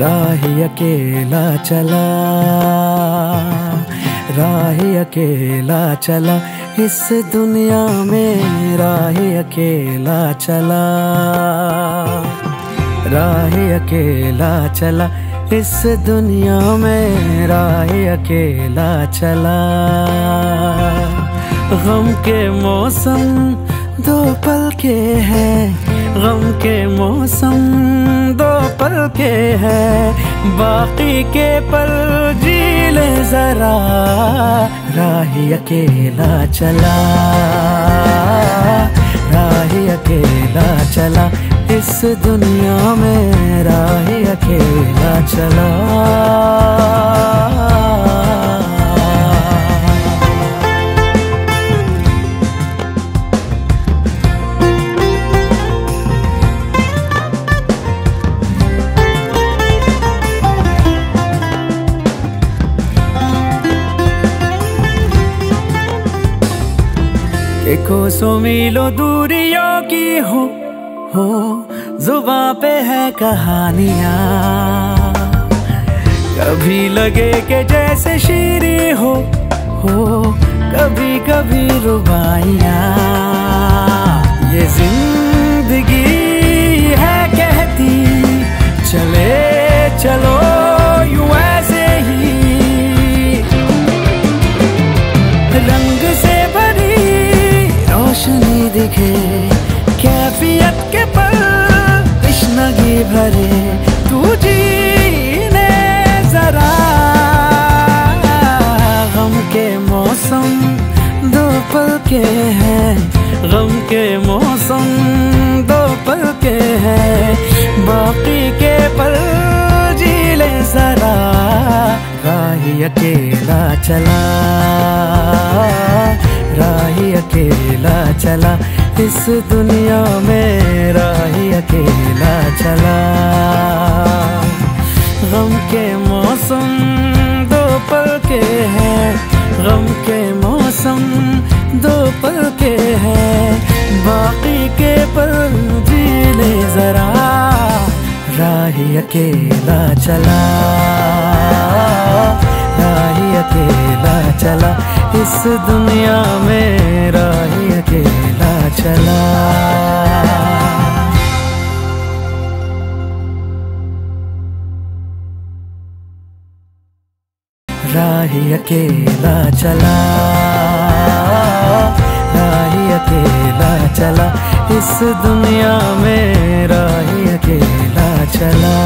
राही अकेला चला। राही अकेला चला, इस दुनिया में राह अकेला चला। राह अकेला चला, इस दुनिया में राह अकेला चला। गम के मौसम दो पल के हैं। गम के मौसम दो पल के हैं। बाकी के पल जी ले जरा। राही अकेला चला। राही अकेला चला। इस दुनिया में राही अकेला चला। देखो सो मिलो दूरियों की हो हो, जुबा पे है कहानियाँ। कभी लगे के जैसे शीरी हो हो कभी कभी रुबाइया। ये ज़िंदगी है कहती, चले चलो। भरे तू जीने जरा। गम के मौसम दो पल के हैं। गम के मौसम दो पल के हैं। बाकी के पल जी ले जरा। राही अकेला चला। राही अकेला चला। इस दुनिया में राही अकेला चला। गम के मौसम दो पल के हैं। गम के मौसम दो पल के हैं। बाकी के पल जी ले जरा, राही अकेला चला। राही अकेला चला। इस दुनिया में राही अकेला चला। राही अकेला चला। राही अकेला चला। इस दुनिया में राही अकेला चला।